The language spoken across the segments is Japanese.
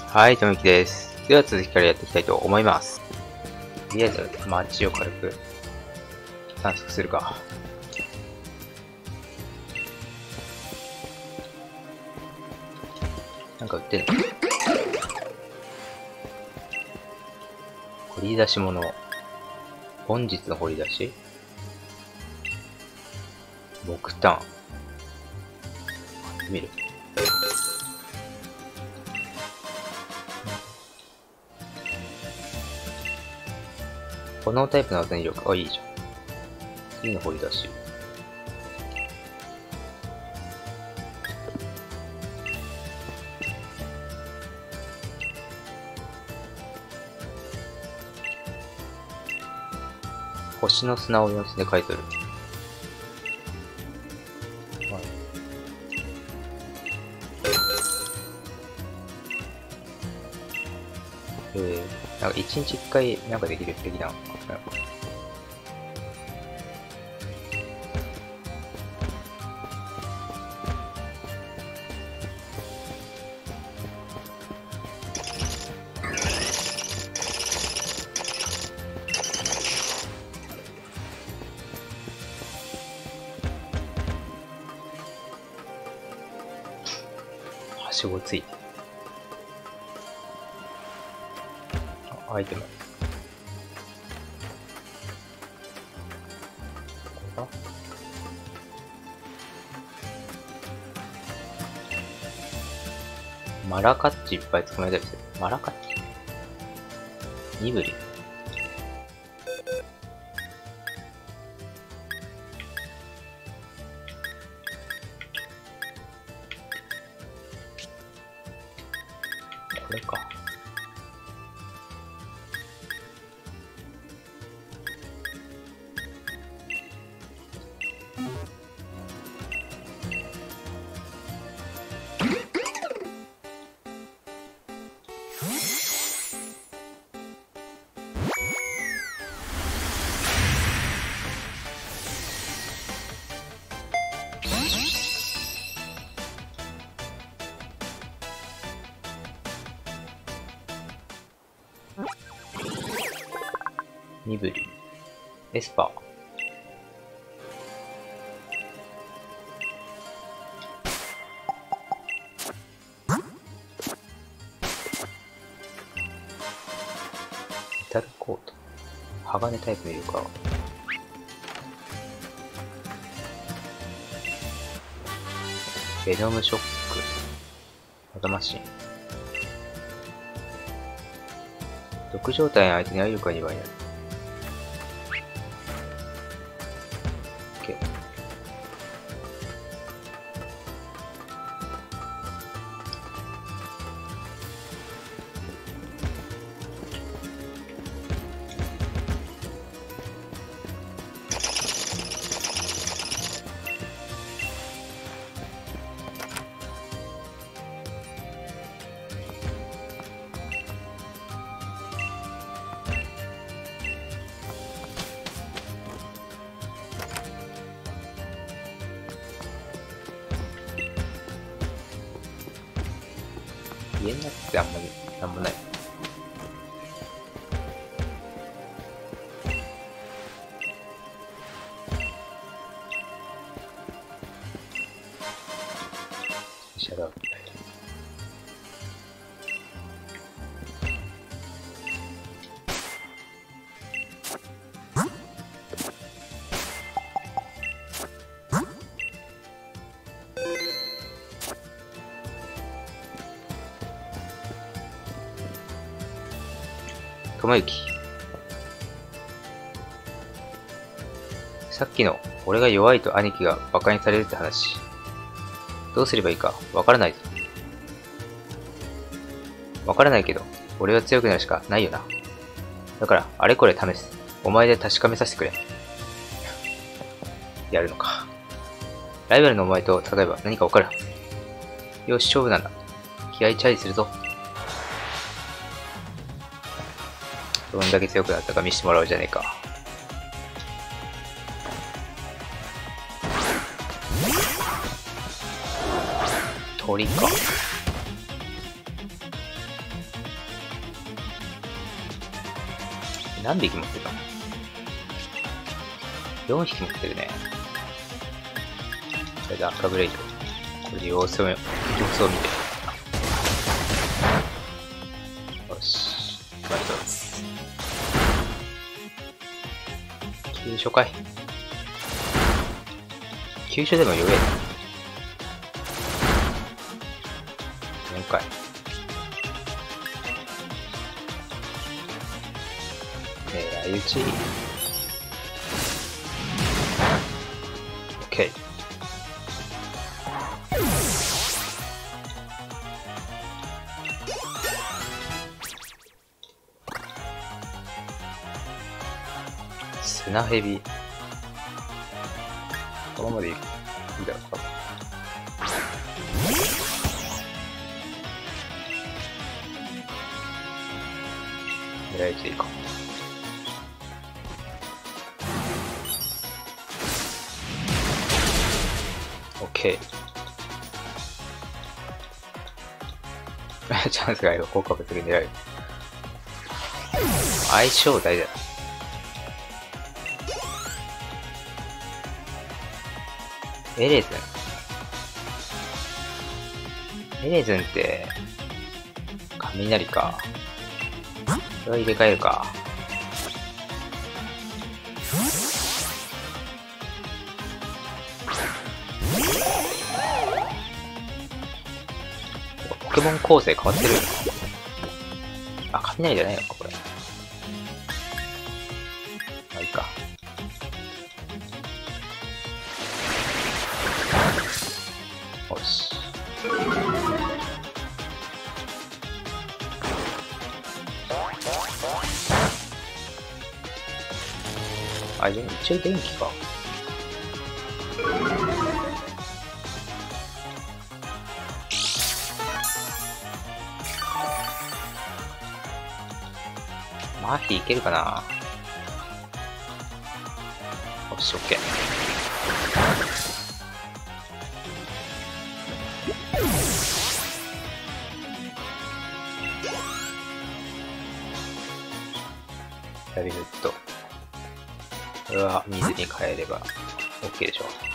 はい、ともきです。では続きからやっていきたいと思います。とりあえず、街を軽く探索するか。なんか売ってるの掘り出し物。本日の掘り出し？木炭。見る。このタイプの電力。あ、いいじゃん。次の掘り出し。星の砂を四つで書いてる。1日1回なんかできる的なことなの。はしごついて。る。あアイテム。ここか？マラカッチいっぱい捕まえたりする。マラカッチ？ニブリ？ニブリエスパー。メタルコート。鋼タイプいるか。ベノムショック。マタマシン。毒状態の相手にアイルカ2倍になる。家の中ってあんさっきの、俺が弱いと兄貴が馬鹿にされるって話。どうすればいいか、わからないぞ。わからないけど、俺は強くなるしかないよな。だから、あれこれ試す。お前で確かめさせてくれ。やるのか。ライバルのお前と戦えば何かわかる。よし、勝負なんだ。気合チャージするぞ。どんだけ強くなったか見せてもらおうじゃねえか。堀か何匹持ってたの ?4 匹持ってるね。これで赤ブレイク。これで様子を、様子を見て。よし。バイトです。急所かい。急所でも弱えな。狙い撃ち。OK。砂蛇。このままでいいだろう。狙い撃ちでいいか。OK。チャンスがあれば効果物で狙える。相性大事だ。エレズン。エレズンって、雷か。それは入れ替えるか。ポケモン構成変わってるあ、雷じゃないのか、これ。まあいいか。よし。あ、でも一応電気か。マーヒーいけるかな？よし、オッケー。ラビフット。これは水に変えれば OK でしょう。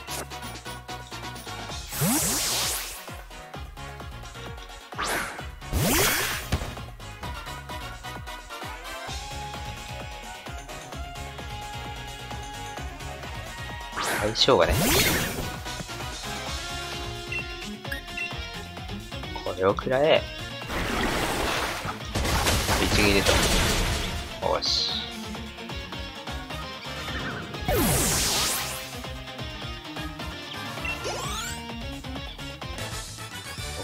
相性がね。これを食らえ。一撃でしょ。よし。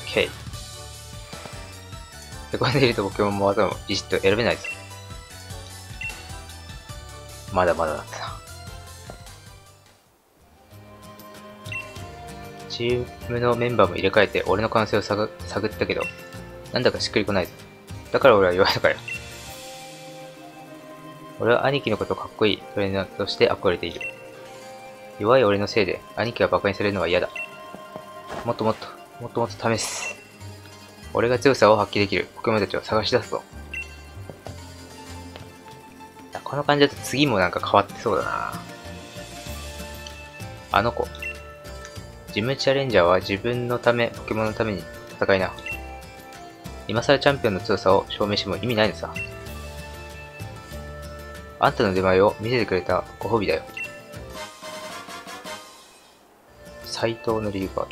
OK。で、これでいるとポケモンも技もビシッと選べないです。まだまだだったチームのメンバーも入れ替えて俺の可能性を探ったけど、なんだかしっくりこないぞ。だから俺は弱いのかよ。俺は兄貴のことかっこいいトレーナーとして憧れている。弱い俺のせいで兄貴が馬鹿にされるのは嫌だ。もっともっと、もっともっと試す。俺が強さを発揮できるポケモンたちを探し出すぞ。この感じだと次もなんか変わってそうだな。あの子。ジムチャレンジャーは自分のため、ポケモンのために戦いな。今更チャンピオンの強さを証明しても意味ないのさ。あんたの出前を見せてくれたご褒美だよ。斎藤の理由か。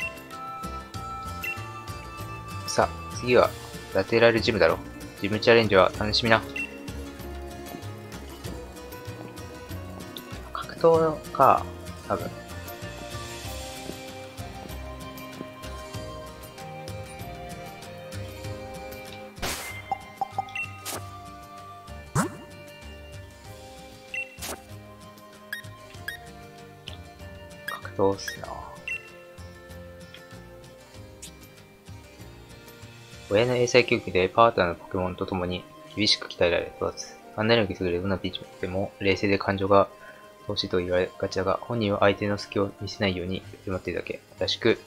さあ、次は、ラテラルジムだろ。ジムチャレンジは楽しみな。格闘か、多分。格闘っすな。親の英才教育でパートナーのポケモンと共に厳しく鍛えられ育つ。案内の受け継ぐれどんなピーチでも冷静で感情が投資と言われがちだが、本人は相手の隙を見せないように振る舞っているだけ。らしく、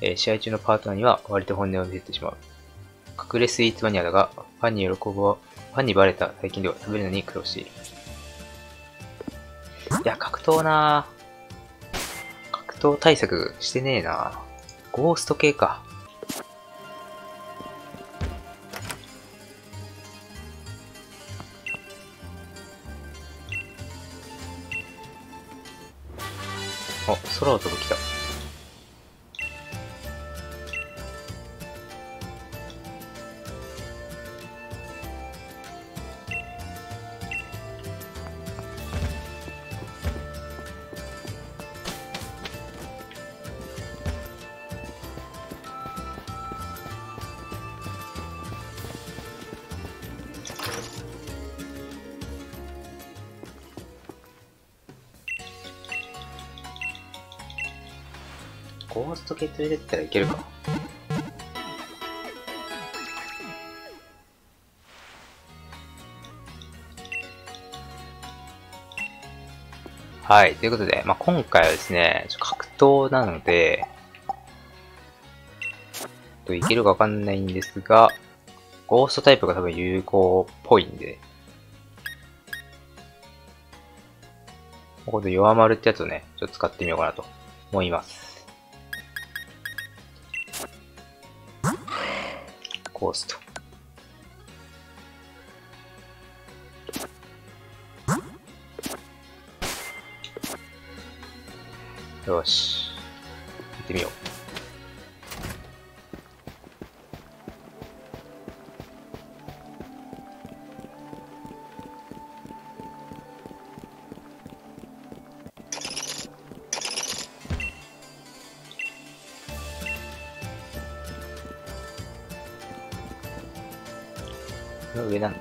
えー、試合中のパートナーには割と本音を見せてしまう。隠れスイーツマニアだが、ファンに喜ぶファンにバレた最近では食べるのに苦労している。いや、格闘な格闘対策してねえなゴースト系か。あ、空を飛ぶ来た。ゴースト系連れてったらいけるか。はい。ということで、まあ、今回はですね、格闘なので、といけるかわかんないんですが、ゴーストタイプが多分有効っぽいんで、ここで弱丸ってやつをね、ちょっと使ってみようかなと思います。ますと。よし。行ってみよう。の上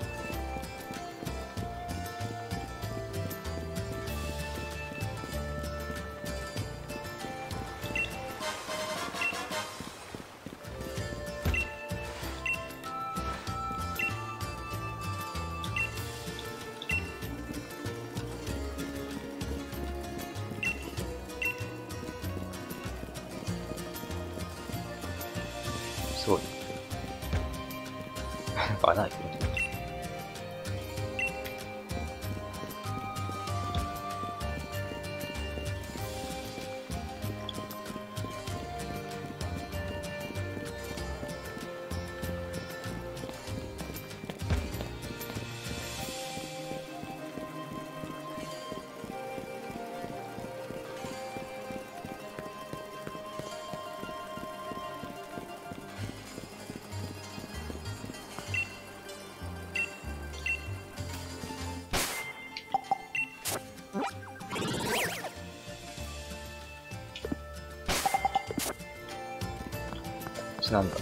なんだ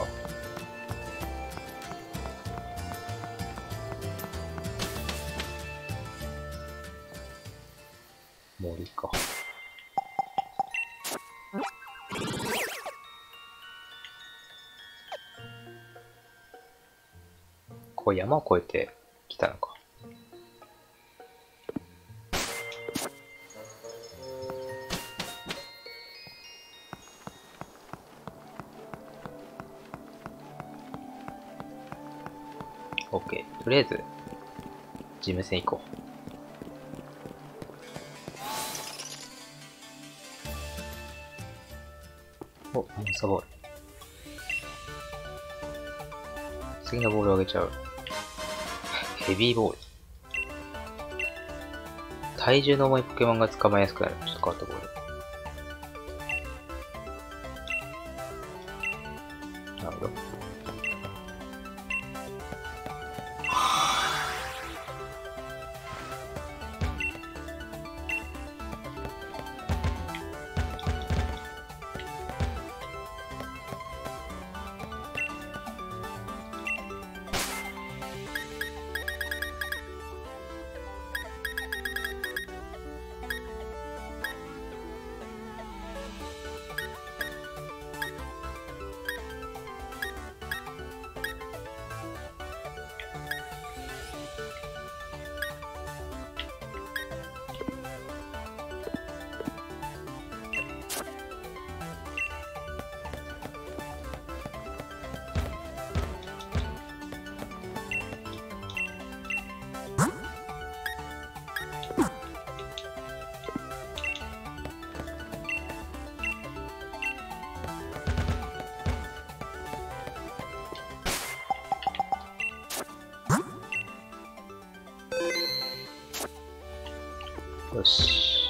森か。こう山を越えてりあえず、事務船行こう。お、モンスターボール。次のボールを上げちゃう。ヘビーボール。体重の重いポケモンが捕まえやすくなる。ちょっと変わったボール。よ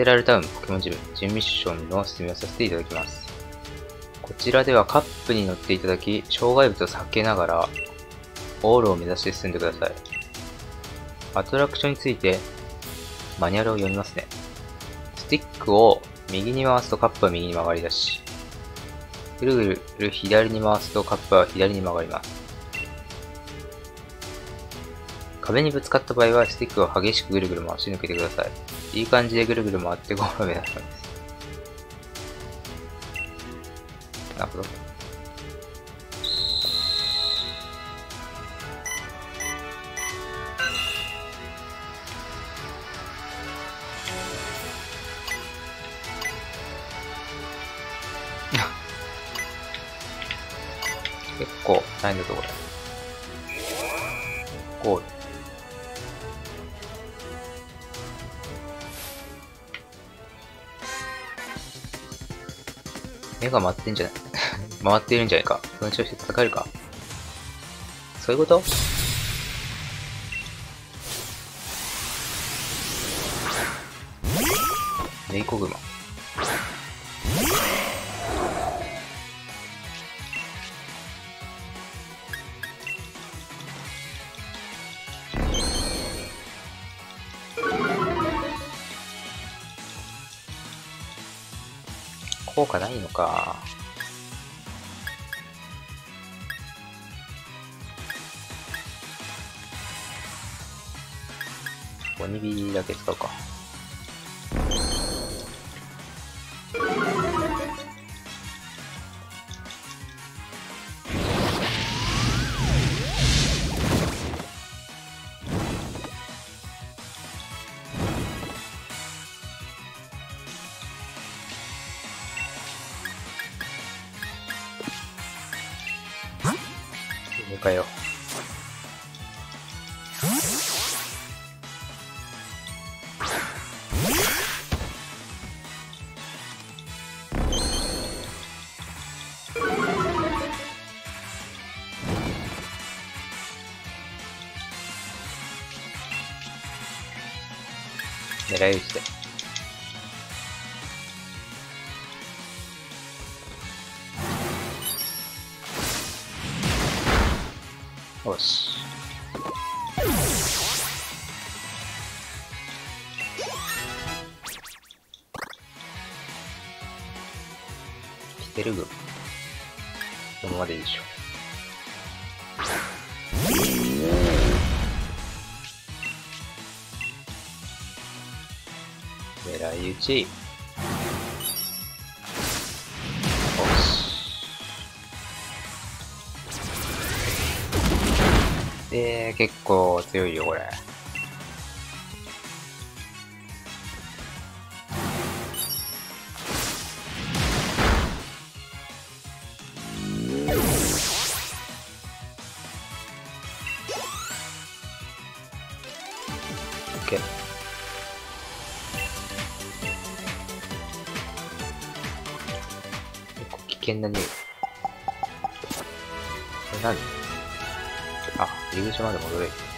テラルタウンポケモンジム準ミッションの進めをさせていただきます。こちらではカップに乗っていただき、障害物を避けながら、オールを目指して進んでください。アトラクションについて、マニュアルを読みますね。スティックを右に回すとカップは右に曲がりだし、ぐるぐる左に回すとカップは左に曲がります。壁にぶつかった場合は、スティックを激しくぐるぐる回し抜けてください。いい感じでぐるぐる回ってゴールを目指すのです。なるほど。結構大変だぞこれ。が回ってんじゃない？回っているんじゃないか。その調子で戦えるか？そういうこと？メイコグマ。効果ないのか。鬼火だけ使うか。来てる軍。このままでいいでしょう？狙い撃ち。よし。えー、結構強いよ、これ。あ、入り口まで戻れ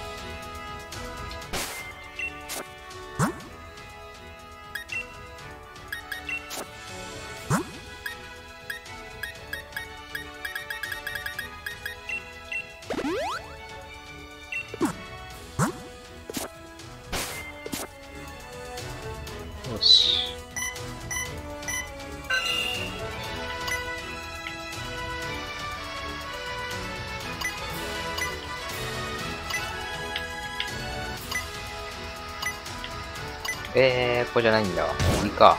えー、ここじゃないんだわ。森か。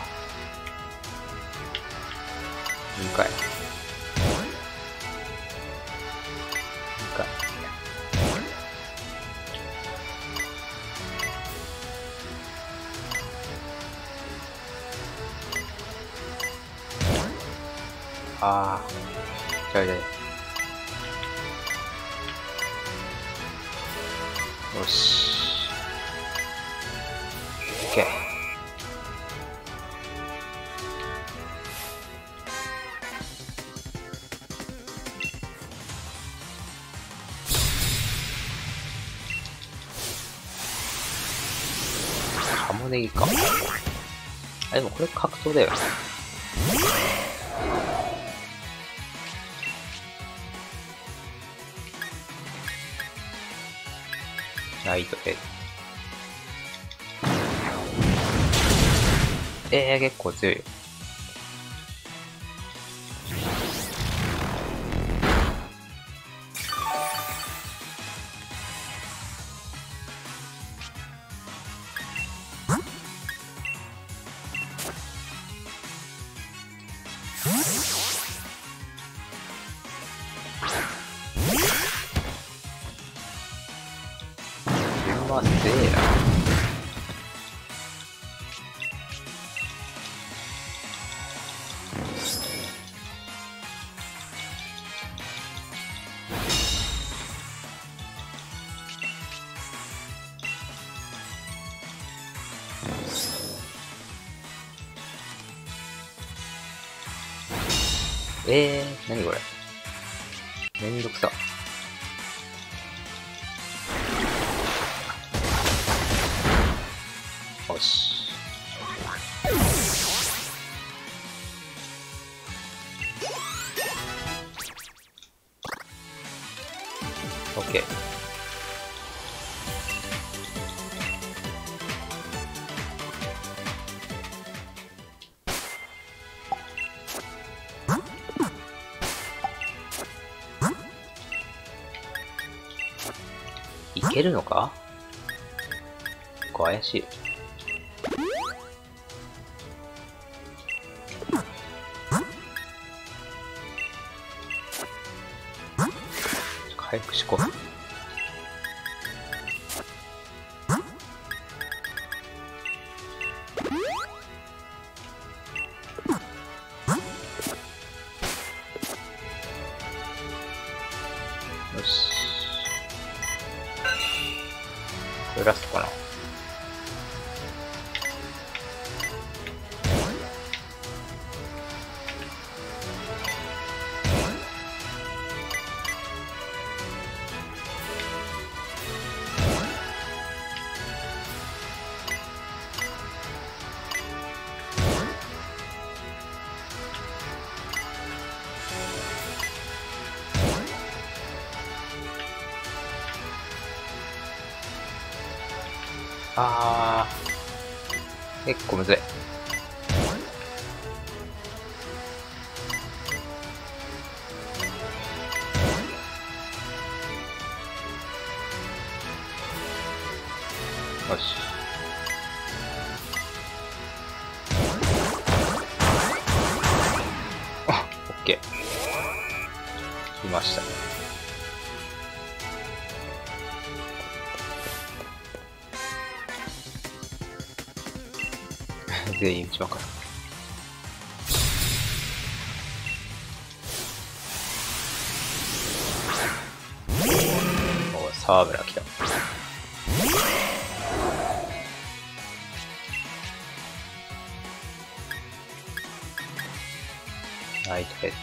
2回。あ、でもこれ格闘だよ。ナイトヘッド。ええー、結構強いよ。けるのか？怪しい。あー。結構むずい。right fit.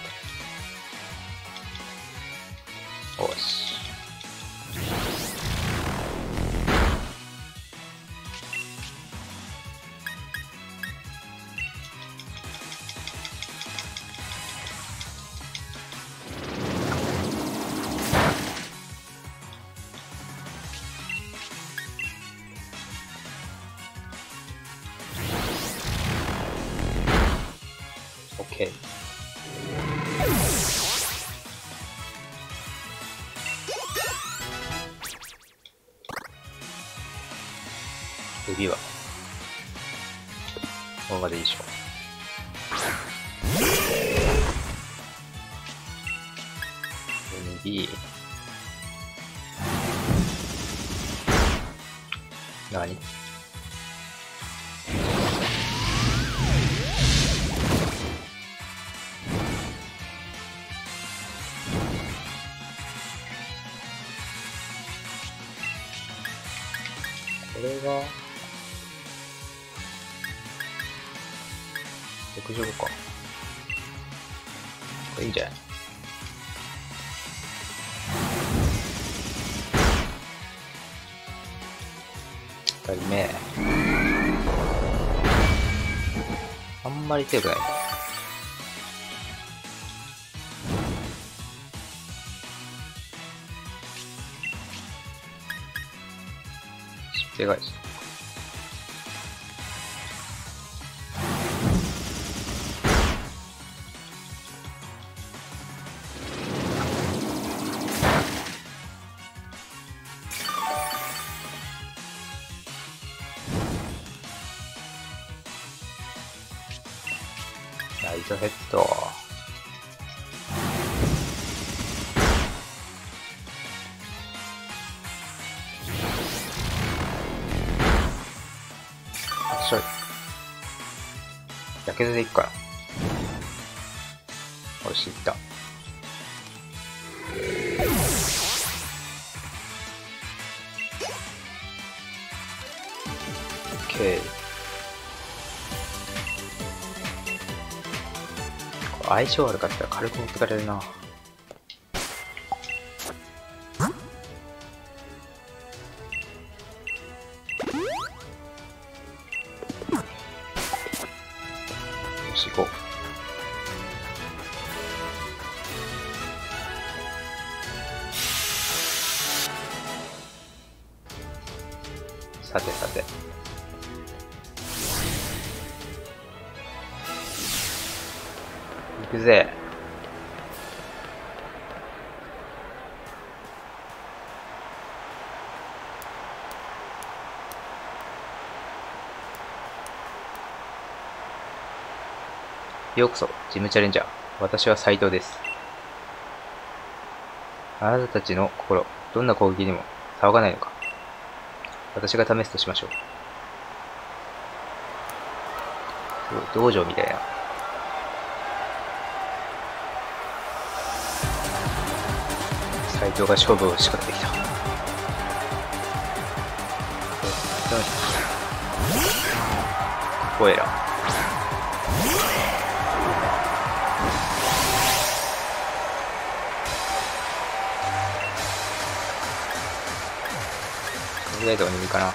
れが、65か。これいいんじゃない？二人目。あんまり強くない。しっでいくから。よし、いった。オッケー。相性悪かったら軽く持ってかれるな。ようこそ、ジムチャレンジャー。私は斉藤です。あなたたちの心、どんな攻撃にも騒がないのか。私が試すとしましょう。道場みたいな。斎藤が勝負を仕掛けてきた。コエラ。とりあえず鬼かな。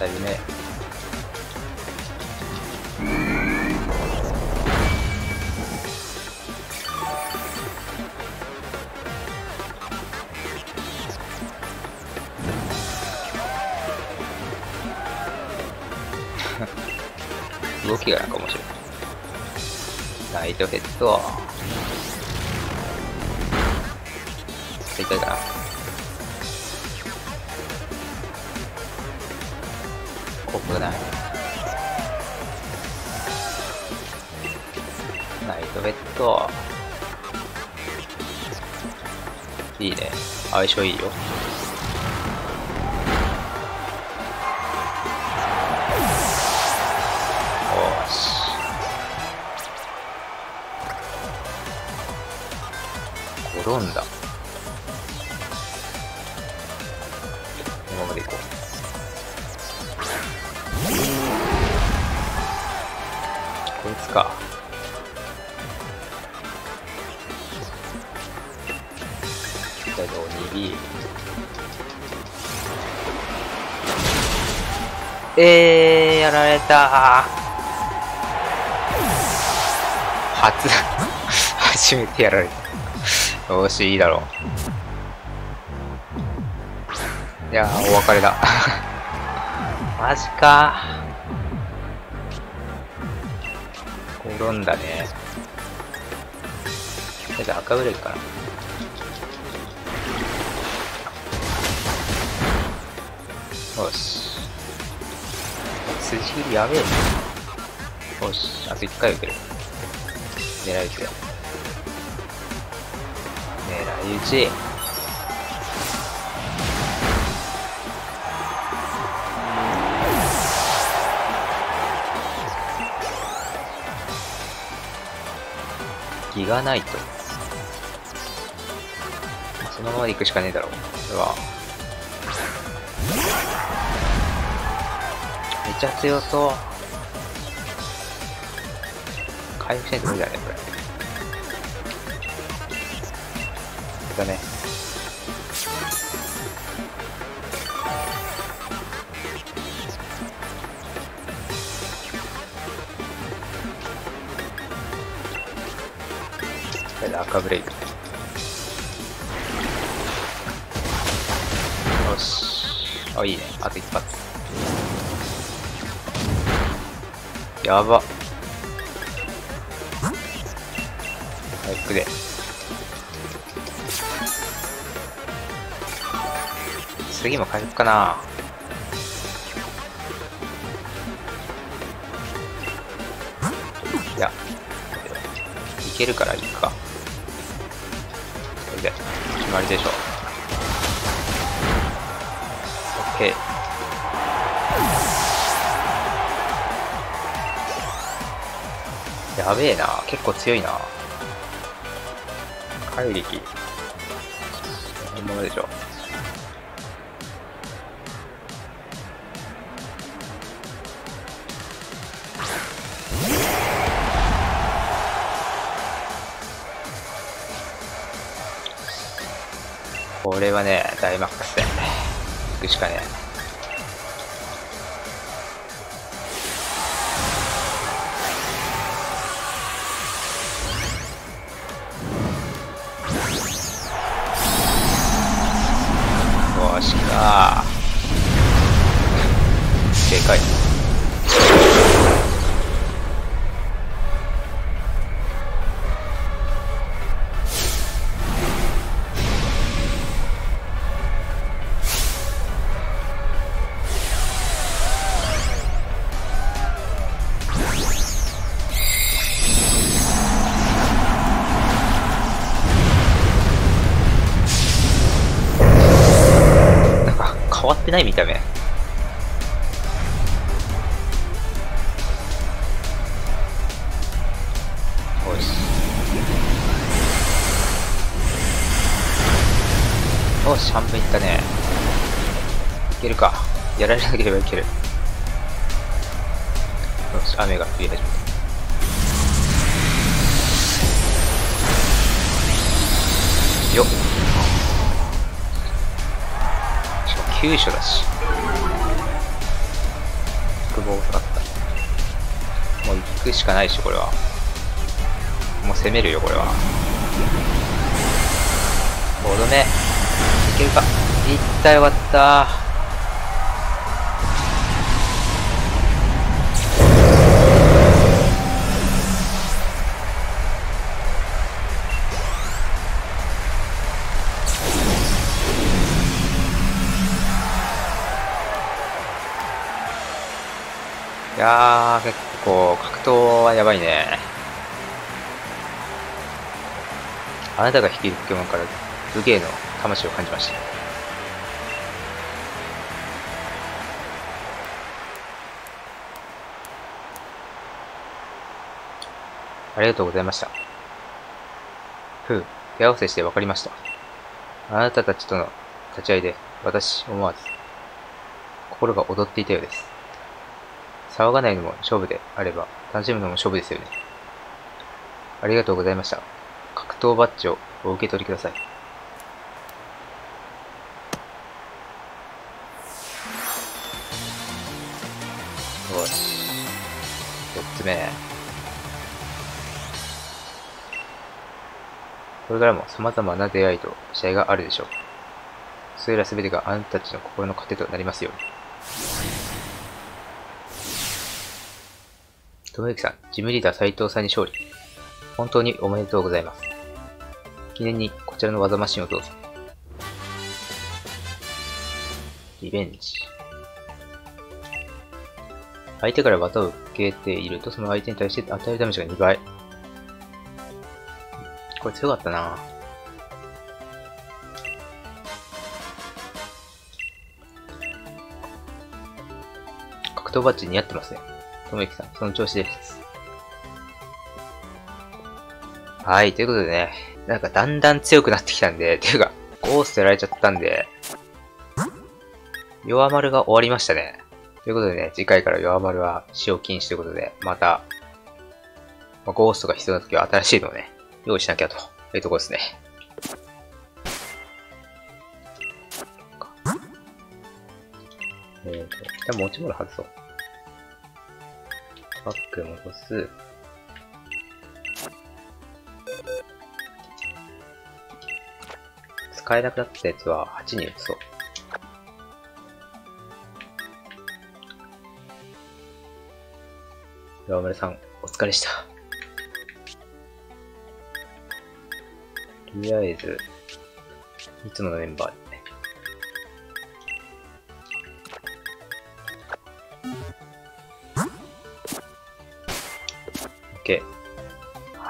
二人目。動きがなんか面白い。ライトヘッド。痛いかな。コップない。ナイトヘッド。いいね。相性いい。よ転んだ。このままでいこう。こいつか。だけど、2B。えー、やられた初、初めてやられた。よし、いいだろう。いやー、お別れだ。マジか。転んだね。りあえず赤ブレーキかな。よし。筋切りやべえ。よし。あと1回受ける。狙い撃ちだ。狙い撃ち。ギガナイト。そのままで行くしかねえだろう。これは。めっちゃ強そう。回復しないと無理だね、これ。だね。これで赤ブレイク。よし。あ、いいね。あと一発。やば。回復で。次も回復かないや、いけるからいいか。これで、決まりでしょう。オッケー。やべえな。結構強いな。怪力。本物でしょ。これはね、大マックスで。行くしかねえ。よし、来たでかい。ない見た目。よし。よし、半分いったね。いけるか。やられなければいける。よし、雨が降り始めた。急所だし。複合かかった。もう行くしかないし、これは。もう攻めるよ、これは。5度目。いけるか。いった、よかった。やー、結構、格闘はやばいね。あなたが率いるポケモンから武芸の魂を感じました。ありがとうございました。ふう、手合わせして分かりました。あなたたちとの立ち会いで、私、思わず、心が踊っていたようです。騒がないのも勝負であれば、楽しむのも勝負ですよね。ありがとうございました。格闘バッジをお受け取りください。よし。四つ目。これからも様々な出会いと試合があるでしょう。それら全てがあなたたちの心の糧となりますように。友之さん、ジムリーダー斉藤さんに勝利。本当におめでとうございます。記念にこちらの技マシンをどうぞ。リベンジ。相手から技を受けていると、その相手に対して与えるダメージが2倍。これ強かったな格闘バッジ似合ってますね。ともゆきさん、その調子です。はい、ということでね、なんかだんだん強くなってきたんで、ていうか、ゴーストやられちゃったんで、弱丸が終わりましたね。ということでね、次回から弱丸は使用禁止ということで、また、まあ、ゴーストが必要な時は新しいのをね、用意しなきゃというところですね。えーと、一旦持ち物外そう。バック戻す。使えなくなったやつは8に移そう。岩村さん、お疲れした。とりあえず、いつものメンバー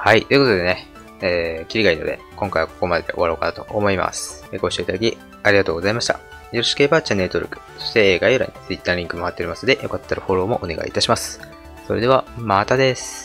はい。ということでね、えー、キリがいいので、今回はここまでで終わろうかなと思います。ご視聴いただきありがとうございました。よろしければチャンネル登録、そして概要欄に Twitter リンクも貼っておりますので、よかったらフォローもお願いいたします。それでは、またです。